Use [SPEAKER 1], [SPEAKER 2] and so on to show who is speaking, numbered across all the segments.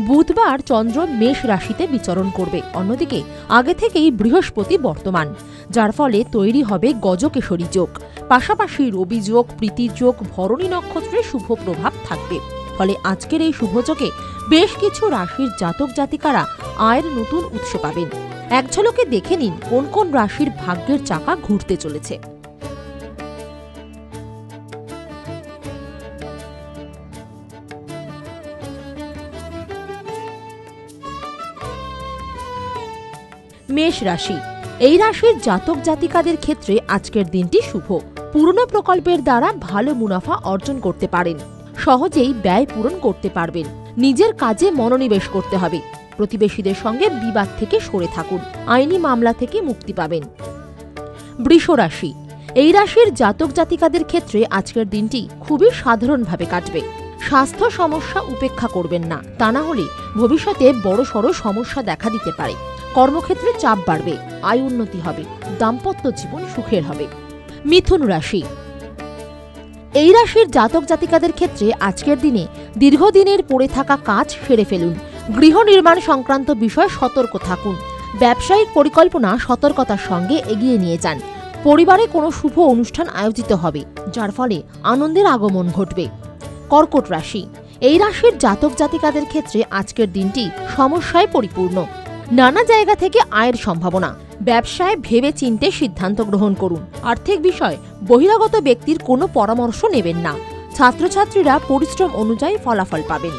[SPEAKER 1] বুধবার চন্দ্র মেষ রাশিতে বিচরণ করবে। অন্যদিকে, আগে থেকেই বৃহস্পতি বর্তমান, যার ফলে তৈরি হবে গজকেশরী যোগ। পাশাপাশি রবি যোগ, প্রীতি যোগ, ভরণী নক্ষত্রের শুভ প্রভাব থাকবে। ফলে আজকের এই শুভযোগে বেশ কিছু রাশির জাতক জাতিকারা আয়ের নতুন উৎস পাবেন। এক ঝলকে দেখে নিন কোন কোন রাশির ভাগ্যের চাকা ঘুরতে চলেছে। মেষ রাশি। এই রাশির জাতক জাতিকাদের ক্ষেত্রে আজকের দিনটি শুভ। পুরনো প্রকল্পের দ্বারা ভালো মুনাফা অর্জন করতে পারেন। সহজেই ব্যয় পূরণ করতে পারবেন। নিজের কাজে মনোনিবেশ করতে হবে। প্রতিবেশীদের সঙ্গে বিবাদ থেকে সরে থাকুন। আইনি মামলা থেকে মুক্তি পাবেন। বৃষ রাশি। এই রাশির জাতক জাতিকাদের ক্ষেত্রে আজকের দিনটি খুবই সাধারণভাবে কাটবে। স্বাস্থ্য সমস্যা উপেক্ষা করবেন না। তা না হলে ভবিষ্যতে বড় সড় সমস্যা দেখা দিতে পারে। কর্মক্ষেত্রে চাপ বাড়বে, আয় উন্নতি হবে, দাম্পত্য জীবন সুখের হবে। মিথুন রাশি। এই রাশির জাতক জাতিকাদের ক্ষেত্রে আজকের দিনে দীর্ঘদিনের পড়ে থাকা কাজ সেরে ফেলুন। গৃহ নির্মাণ সংক্রান্ত বিষয়ে সতর্ক থাকুন। ব্যবসায়িক পরিকল্পনা সতর্কতার সঙ্গে এগিয়ে নিয়ে যান। পরিবারে কোনো শুভ অনুষ্ঠান আয়োজিত হবে, যার ফলে আনন্দের আগমন ঘটবে। কর্কট রাশি। এই রাশির জাতক জাতিকাদের ক্ষেত্রে আজকের দিনটি সমস্যায় পরিপূর্ণ। নানা জায়গা থেকে আয়ের সম্ভাবনা। ব্যবসায় ভেবে চিনতে সিদ্ধান্ত গ্রহণ করুন। আর্থিক বিষয়, বহিরাগত ব্যক্তির কোনো পরামর্শ নেবেন না। ছাত্রছাত্রীরা পরিশ্রম অনুযায়ী ফলাফল পাবেন।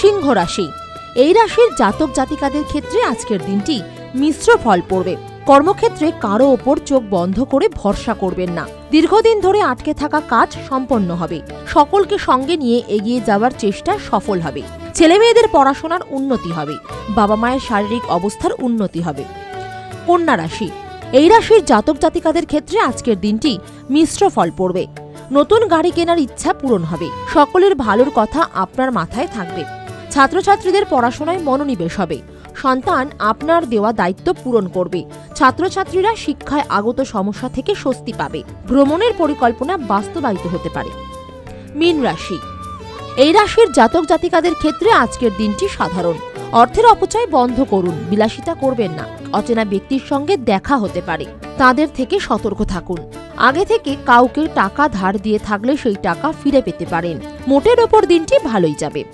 [SPEAKER 1] সিংহ রাশি। এই রাশির জাতক জাতিকাদের ক্ষেত্রে আজকের দিনটি মিশ্র ফল পড়বে। কর্মক্ষেত্রে কারও ওপর চোখ বন্ধ করে ভরসা করবেন না। দীর্ঘদিন ধরে আটকে থাকা কাজ সম্পন্ন হবে। সকলকে সঙ্গে নিয়ে এগিয়ে যাওয়ার চেষ্টা সফল হবে। ছেলেমেয়েদের পড়াশোনার উন্নতি হবে, বাবা মায়ের শারীরিক অবস্থার উন্নতি হবে। কন্যা রাশি, এই রাশির জাতক জাতিকাদের ক্ষেত্রে আজকের দিনটি মিশ্র ফল পড়বে। নতুন গাড়ি কেনার ইচ্ছা পূরণ হবে, সকলের ভালোর কথা আপনার মাথায় থাকবে। ছাত্রছাত্রীদের পড়াশোনায় মনোনিবেশ হবে, সন্তান আপনার দেওয়া দায়িত্ব পূরণ করবে। ছাত্রছাত্রীরা শিক্ষায় আগত সমস্যা থেকে স্বস্তি পাবে। ভ্রমণের পরিকল্পনা বাস্তবায়িত হতে পারে। মীন রাশি এই রাশির জাতক জাতিকাদের ক্ষেত্রে আজকের দিনটি সাধারণ। অর্থের অপচয় বন্ধ করুন, বিলাসিতা করবেন না, অচেনা ব্যক্তির সঙ্গে দেখা হতে পারে, তাদের থেকে সতর্ক থাকুন। আগে থেকে কাউকে টাকা ধার দিয়ে থাকলে সেই টাকা ফিরে পেতে পারেন। মোটের ওপর দিনটি ভালোই যাবে।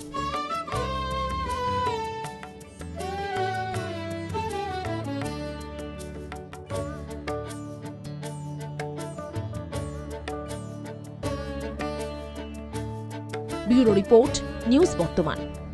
[SPEAKER 1] ব্যুরো রিপোর্ট নিউজ বর্তমান।